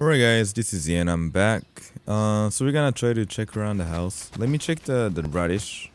Alright guys, this is Yen, I'm back. Uh, so we're gonna try to check around the house. Let me check the, the radish.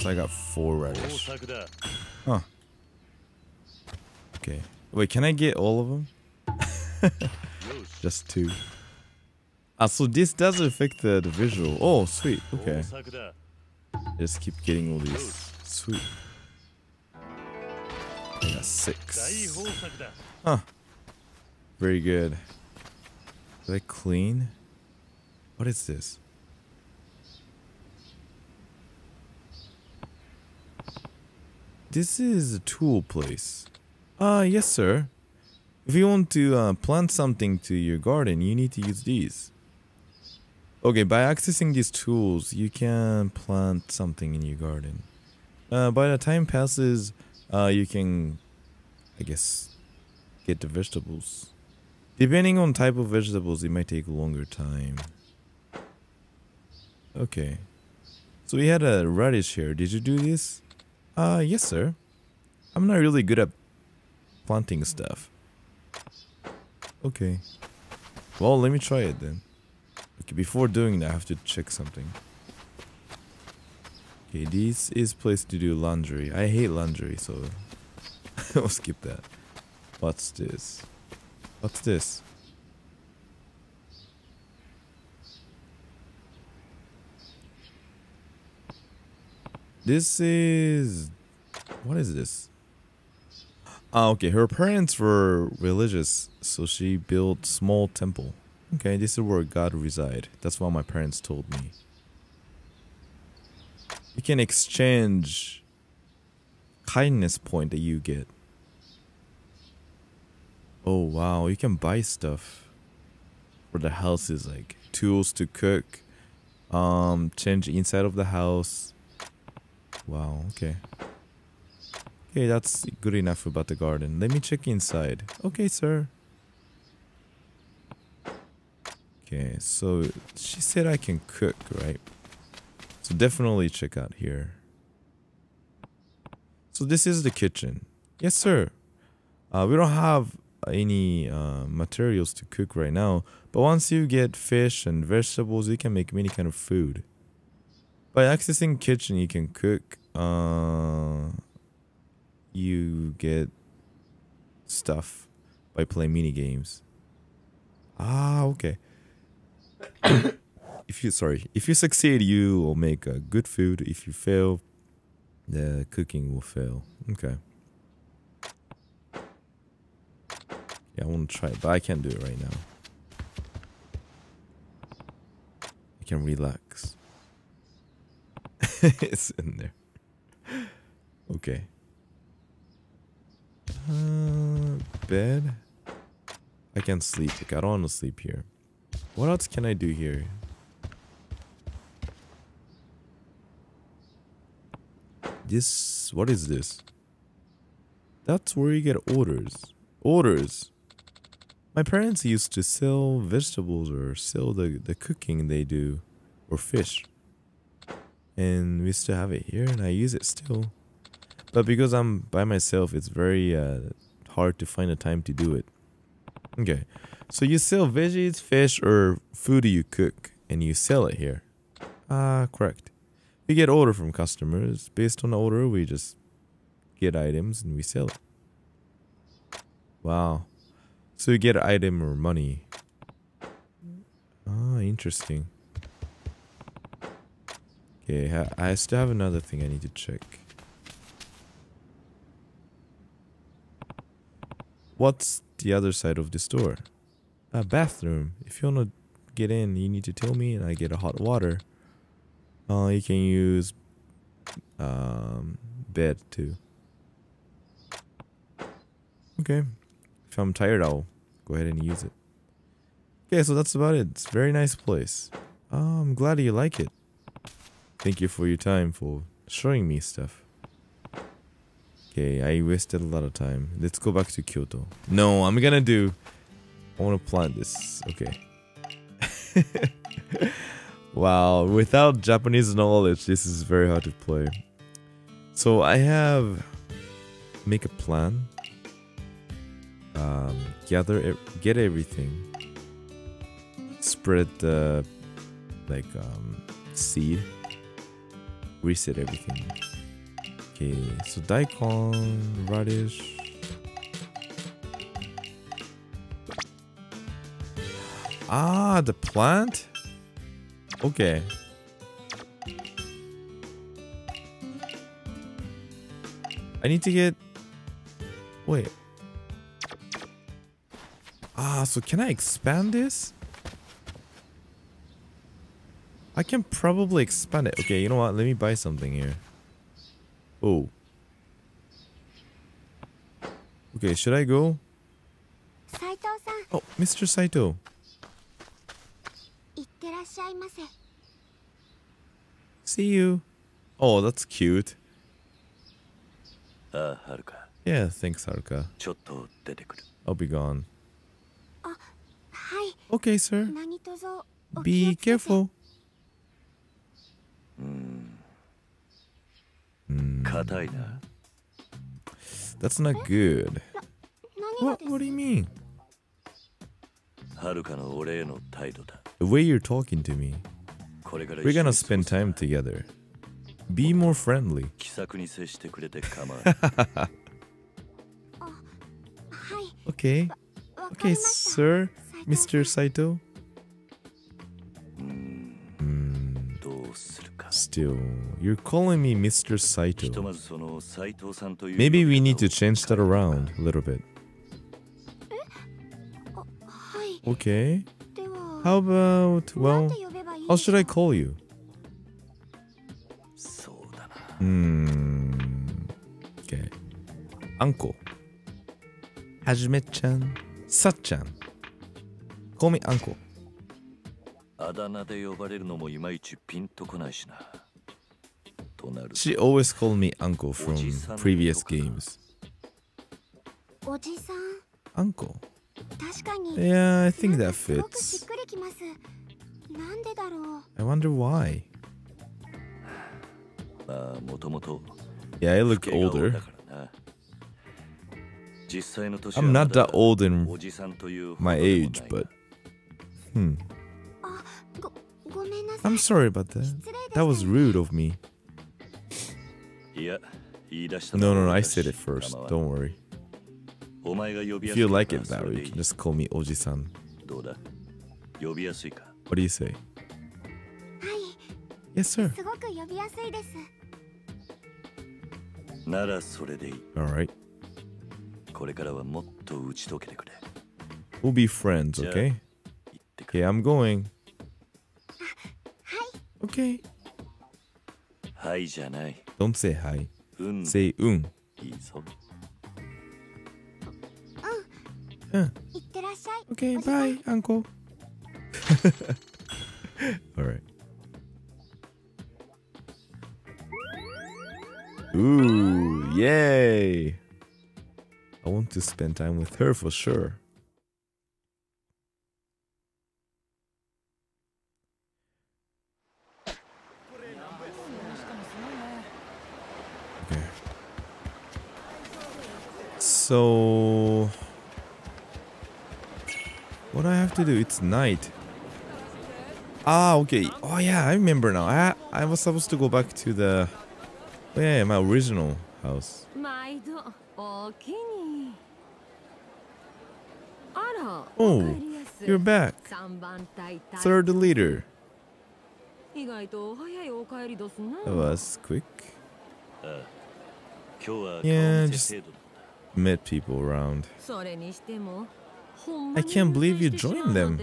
So I got four radish. Huh. Okay. Wait, can I get all of them? Just two. Ah, so this does affect the, the visual. Oh, sweet. Okay. Just keep getting all these. Sweet. Got six. Huh. Very good. Do I clean? What is this? This is a tool place. Ah, uh, yes, sir. If you want to uh, plant something to your garden, you need to use these. Okay, by accessing these tools, you can plant something in your garden. Uh, by the time passes, uh, you can, I guess, get the vegetables. Depending on type of vegetables, it might take longer time. Okay. So we had a radish here. Did you do this? Uh, yes, sir. I'm not really good at planting stuff. Okay. Well, let me try it then. Okay, before doing that, I have to check something. Okay, this is place to do laundry. I hate laundry, so I'll skip that. What's this? What's this? This is... What is this? Ah, okay. Her parents were religious, so she built small temple. Okay, this is where God reside. That's what my parents told me. You can exchange kindness point that you get. Oh wow, you can buy stuff for the houses like tools to cook, um, change inside of the house. Wow, okay. Okay, that's good enough about the garden. Let me check inside. Okay, sir. Okay, so she said I can cook, right? So definitely check out here. So this is the kitchen. Yes, sir. Uh, we don't have any uh, materials to cook right now, but once you get fish and vegetables, you can make many kind of food. By accessing kitchen, you can cook. Uh, you get stuff by playing mini games. Ah, okay. if you sorry, if you succeed, you will make a good food. If you fail, the cooking will fail. Okay. Yeah, I want to try it, but I can't do it right now. I can relax. it's in there. Okay. Uh, bed. I can sleep. I don't want to sleep here. What else can I do here? This, what is this? That's where you get orders. Orders. My parents used to sell vegetables or sell the, the cooking they do or fish. And we still have it here and I use it still. But because I'm by myself, it's very uh, hard to find a time to do it. Okay, so you sell veggies, fish, or food you cook, and you sell it here. Ah, uh, correct. We get order from customers. Based on order, we just get items and we sell it. Wow. So you get item or money. Ah, interesting. Okay, I still have another thing I need to check. What's the other side of this door? A bathroom. If you want to get in, you need to tell me and I get a hot water. Uh, you can use um, bed too. Okay. If I'm tired, I'll go ahead and use it. Okay, so that's about it. It's a very nice place. Uh, I'm glad you like it. Thank you for your time for showing me stuff. Okay, I wasted a lot of time. Let's go back to Kyoto. No, I'm gonna do... I want to plant this. Okay. wow, without Japanese knowledge, this is very hard to play. So I have... Make a plan. um, gather, get everything, spread the like um, seed, reset everything. Okay, so daikon, radish. Ah, the plant? Okay. I need to get... Wait. Ah, so can I expand this? I can probably expand it. Okay, you know what? Let me buy something here. Oh. Okay, should I go? Oh, Mr. Saito. いってらっしゃいませ See you. Oh, that's cute. ああはるか Yeah, thanks, Haruka. ちょっと出てくる I'll be gone. はい Okay, sir. 何卒お気を Be つけて careful. 硬いな That's not good. 何が What? です What do you mean? はるかの俺への態度だ the way you're talking to me. We're gonna spend time together. Be more friendly. Oh, okay. Okay, sir. Mr. Saito. Hmm. Still, you're calling me Mr. Saito. Maybe we need to change that around a little bit. Eh? Oh, okay. How about, well, how should う I call you? Hmm. Okay. Uncle. Hajime-chan. Sa-chan. Call me uncle. あだ名で呼ばれるのもいまいちピンとこないしなとなると She always called me uncle from previous games. おじさん Uncle. Yeah, I think that fits. I wonder why. Yeah, I look older. I'm not that old in my age, but... Hmm. I'm sorry about that. That was rude of me. No, no, no, I said it first. Don't worry. If you like it that way, you can just call me Oji-san. What do you say? Yes, sir. Alright. We'll be friends, okay? Okay, I'm going. Okay. Don't say hi. Say un. Yeah. Okay, bye, uncle. All right. Ooh, yay. I want to spend time with her for sure. Okay. So... What do I have to do? It's night. Ah, okay. Oh, yeah, I remember now. I, I was supposed to go back to the... Oh, yeah, my original house. Oh, you're back. Third leader. That was quick. Yeah, just met people around. I can't believe you joined them.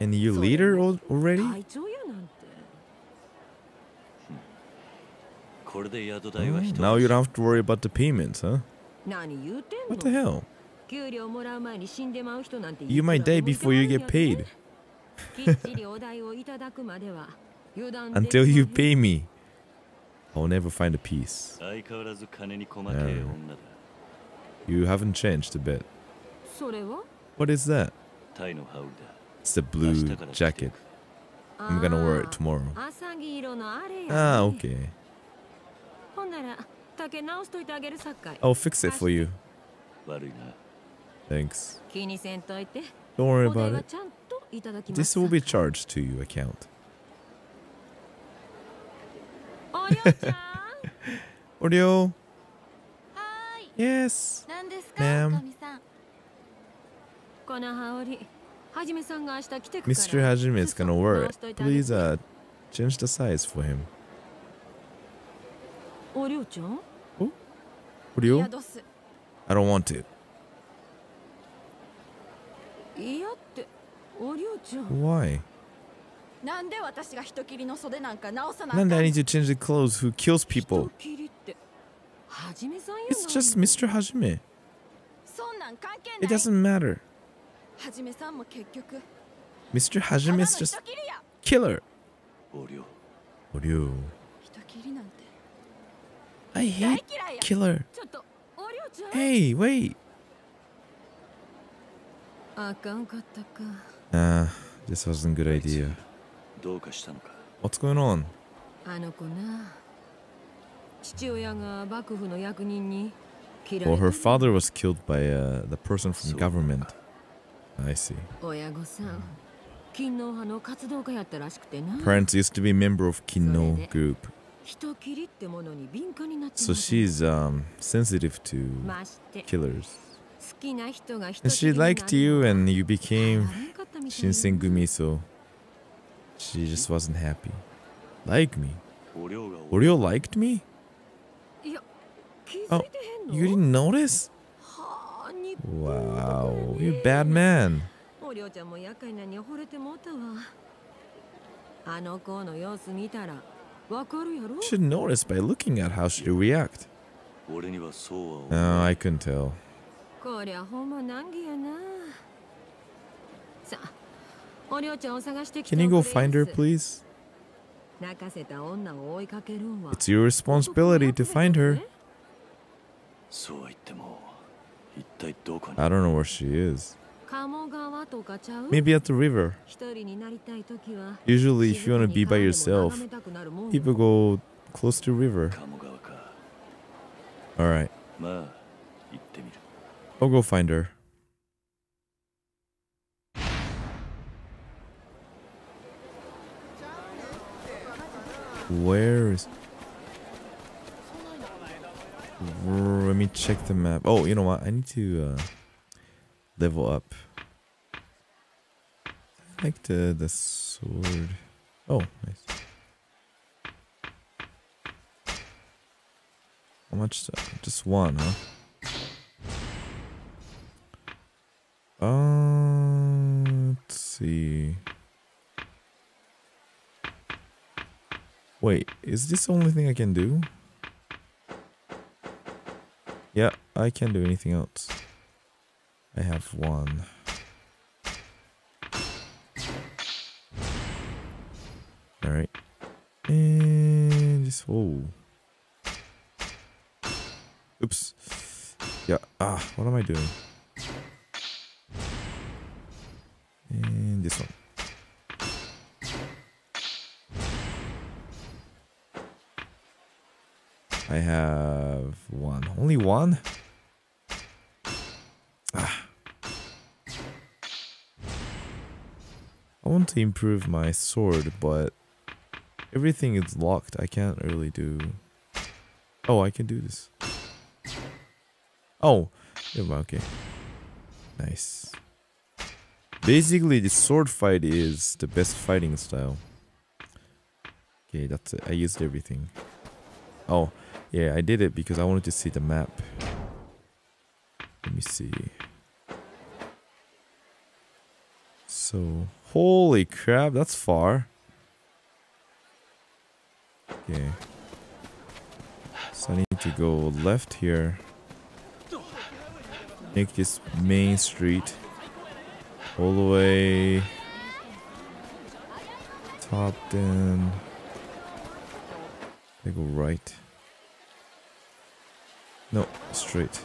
And you leader already? Oh, now you don't have to worry about the payments, huh? What the hell? You might die before you get paid. Until you pay me. I'll never find a peace. You haven't changed a bit. What is that? It's the blue jacket. I'm gonna wear it tomorrow. Ah, okay. I'll fix it for you. Thanks. Don't worry about it. This will be charged to your account. Oryo? Yes, ma'am. Mr. Hajime is gonna wear 直 it. しといてあげて Please uh change the size for him. おりょうちゃん Oreo? どす I don't want to. いやっておりょうちゃん Why? なんで私が人切りの袖なんか直さな Nanda, I need to change the clothes. Who kills 人 people? 切りってはじめさんや It's just Mr. Hajime. そんなん関係 It doesn't matter. Mr. Hajime is just killer. Oryo. I hate killer. Hey, wait. Ah, this wasn't a good idea. What's going on? Oh, Well, her father was killed by uh, the person from government. I see. Parents used to be member of Kinno group. So she's um, sensitive to killers. And she liked you and you became Shinsengumi, so she just wasn't happy. Like me. Oryo liked me? Oh, you didn't notice? はあ日 Wow, you're a bad man. おりょうちゃんも厄介なに惚れてもうたわあの子の様子見たらわかるやろ You should notice by looking at how she'd react. 俺にはそうは思 No, う I couldn't tell. こりゃほんま難儀やなさあおりょうちゃんを探してきて Can you お go くれ find her, やす please? 泣かせた女を追いかけるんは It's your responsibility to find her. そうは言っても一体どこに I don't know where she is. Maybe at the river. Usually, if you want to be by yourself, people go close to river. Alright. I'll go find her. Where is... Let me check the map. Oh, you know what? I need to uh, level up. I like the the sword. Oh, nice. How much? Just one, huh? Uh, let's see. Wait, is this the only thing I can do? Yeah, I can't do anything else. I have one. Alright. And this. Whoa. Oops. Yeah. Ah, what am I doing? One. Ah. I want to improve my sword, but everything is locked. I can't really do. Oh, I can do this. Oh, okay. Nice. Basically, the sword fight is the best fighting style. Okay, that's it. I used everything. Oh, yeah, I did it because I wanted to see the map. Let me see. So, holy crap, that's far. Okay. So I need to go left here. Make this main street all the way top then I go right. No, straight.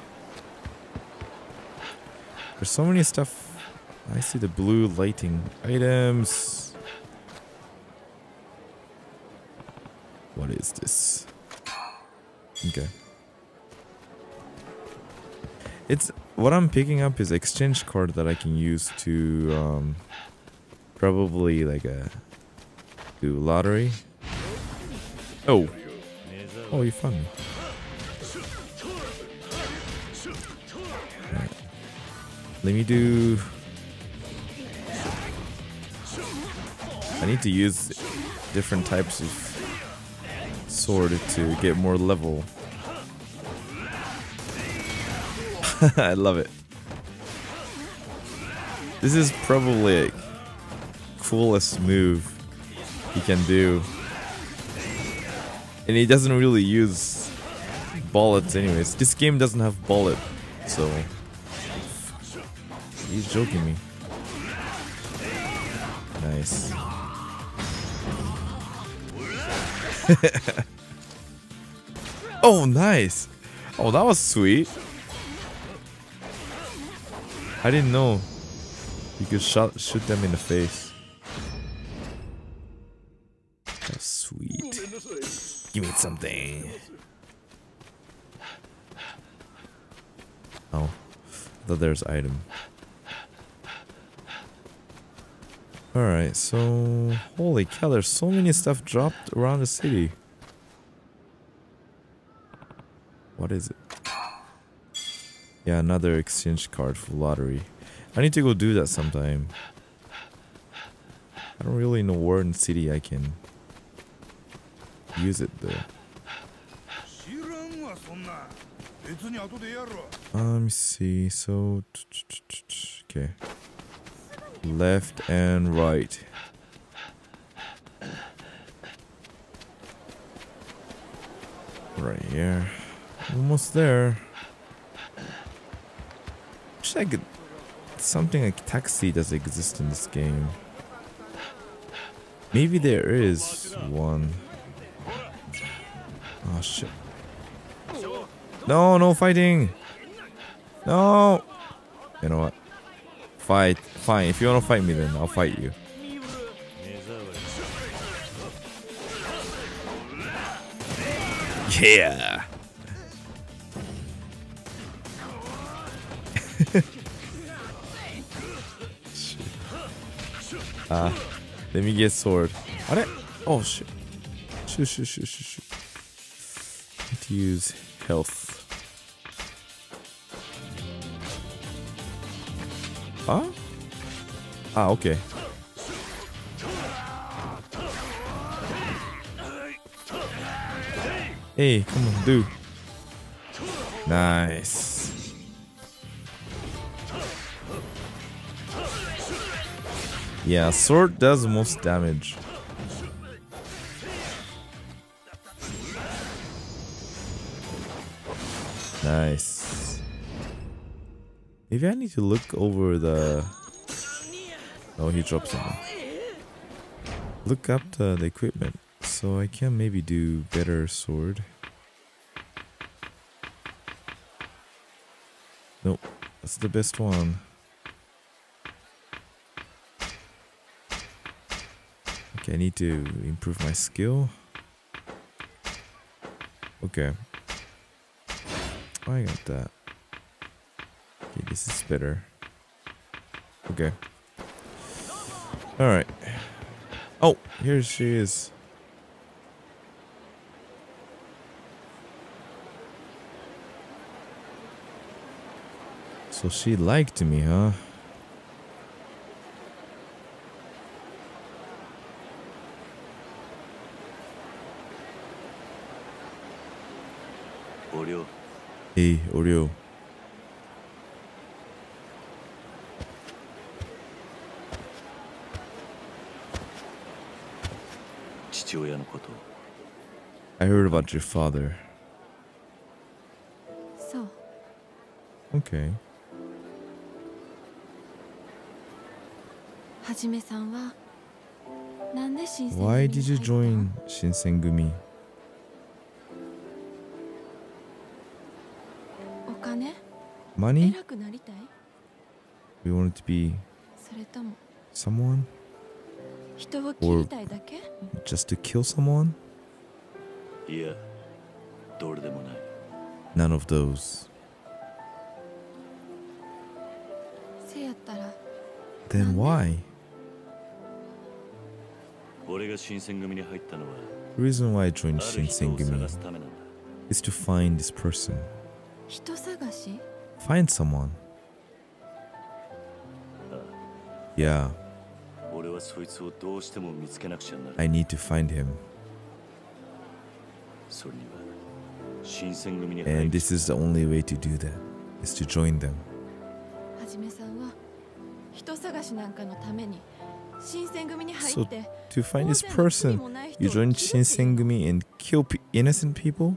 There's so many stuff. I see the blue lighting items. What is this? Okay. It's what I'm picking up is exchange card that I can use to um, probably like a do lottery. Oh, oh, you found me. Let me do. I need to use different types of sword to get more level. I love it. This is probably coolest move he can do. And he doesn't really use bullets anyways. This game doesn't have bullet, so he's joking me. Nice. oh, nice. Oh, that was sweet. I didn't know you could shot, shoot them in the face. That's sweet. Give me something. Oh, thought there's item. Alright, so... Holy cow, there's so many stuff dropped around the city. What is it? Yeah, another exchange card for lottery. I need to go do that sometime. I don't really know where in city I can use it though. Let me see. So, okay. Left and right. Right here. Almost there. Wish I could. Something like taxi does exist in this game. Maybe there is one. Oh shit. No, no fighting! No! You know what? Fight. Fine. If you want to fight me, then I'll fight you. Yeah! Ah, let me get sword. Are Oh shit. Shoot, shoot, shoot, shoot, shoot. Need to use health. Huh? Ah, okay. Hey, come on, dude. Nice. Yeah, sword does most damage. Nice. Maybe I need to look over the. Oh, he dropped something. Look up the, the equipment so I can maybe do better sword. Nope, that's the best one. Okay, I need to improve my skill. Okay. I got that. This is better. Okay. Alright. Oh, here she is. So she liked me, huh? Oryo, Hey, Oryo. I heard about your father. So. Okay. Why did you join Shinsengumi? Money? We wanted to be someone? Or just to kill someone? Yeah. None of those. Then why? The reason why I joined Shinsengumi is to find this person. Find someone. Uh. Yeah. I need to find him. それには新選組に And 入 this is the only way to do that, is to join them. はじめさんは人探しなんかのために新選組に入 So って to find this 大勢の罪 person, もない人 you を join 傷つける Shinsengumi and kill p- innocent people?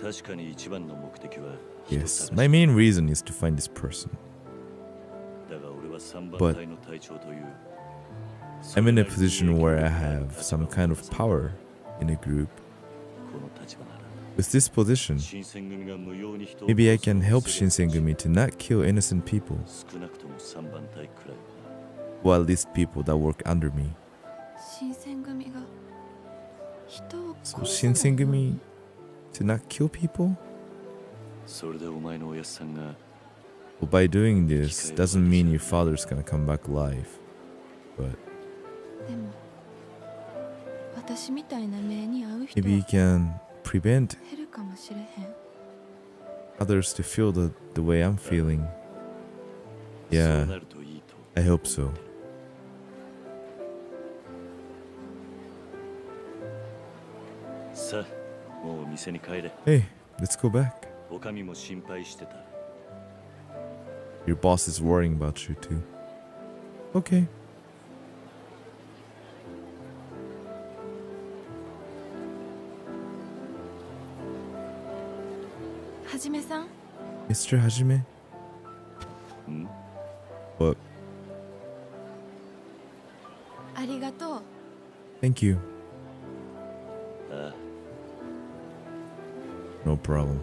確かに一番の目的は人 Yes, 探し my main reason is to find this person. だが俺は3 But 番隊の隊長という I'm in a position where I have some kind of power in a group. With this position, maybe I can help Shinsengumi to not kill innocent people, While at least people that work under me. So Shinsengumi to not kill people? Well, by doing this, doesn't mean your father's gonna come back alive. Maybe he can prevent others to feel the, the way I'm feeling. Yeah, I hope so. Hey, let's go back. Your boss is worrying about you too. Okay. Hajime-san? Mr. Hajime? Hmm? What? Arigato. Thank you. No problem.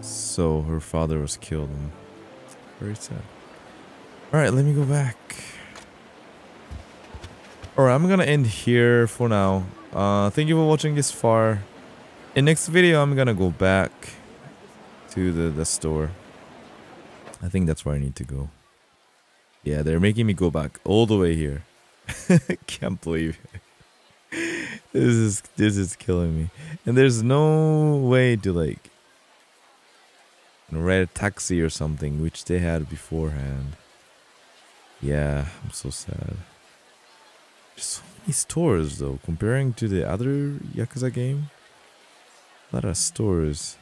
So her father was killed. And very sad. All right, let me go back. Alright, I'm gonna end here for now. Uh, thank you for watching this far. In next video, I'm gonna go back to the, the store. I think that's where I need to go. Yeah, they're making me go back all the way here. Can't believe it. This is this is killing me. And there's no way to like rent a taxi or something, which they had beforehand. Yeah, I'm so sad. So many stores though, comparing to the other Yakuza game. A lot of stores.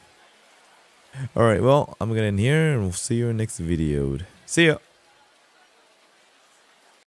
Alright, well, I'm gonna end here and we'll see you in next video. See ya!